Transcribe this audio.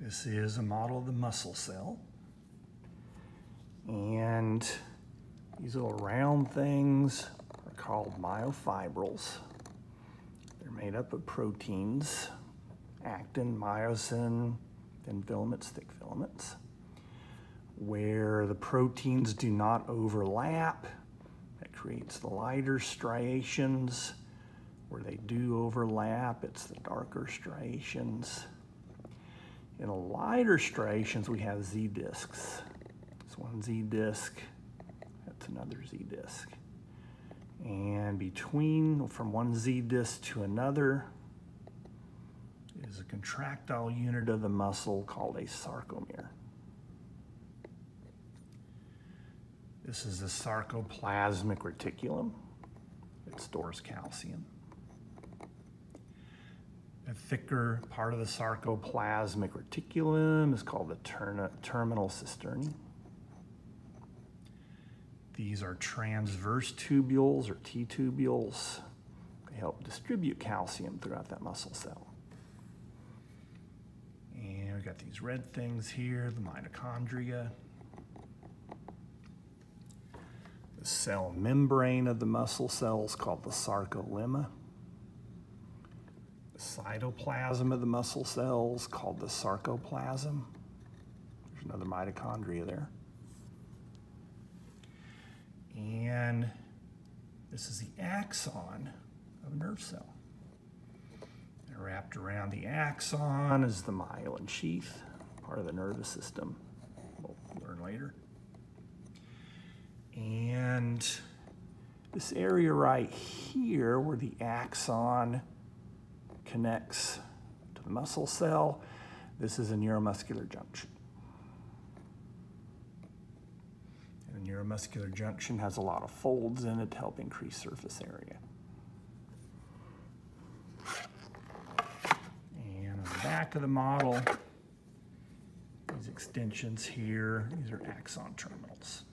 This is a model of the muscle cell. And these little round things are called myofibrils. They're made up of proteins, actin, myosin, thin filaments, thick filaments. Where the proteins do not overlap, that creates the lighter striations. Where they do overlap, it's the darker striations. In lighter striations, we have Z discs. It's one Z disc, that's another Z disc. And between, from one Z disc to another, is a contractile unit of the muscle called a sarcomere. This is the sarcoplasmic reticulum. It stores calcium. Thicker part of the sarcoplasmic reticulum is called the ter terminal cistern. These are transverse tubules or T-tubules. They help distribute calcium throughout that muscle cell. And we've got these red things here, the mitochondria. The cell membrane of the muscle cells called the sarcolemma cytoplasm of the muscle cells called the sarcoplasm. There's another mitochondria there. And this is the axon of a nerve cell. And wrapped around the axon is the myelin sheath, part of the nervous system. We'll learn later. And this area right here where the axon connects to the muscle cell. This is a neuromuscular junction. And a neuromuscular junction has a lot of folds in it to help increase surface area. And on the back of the model, these extensions here, these are axon terminals.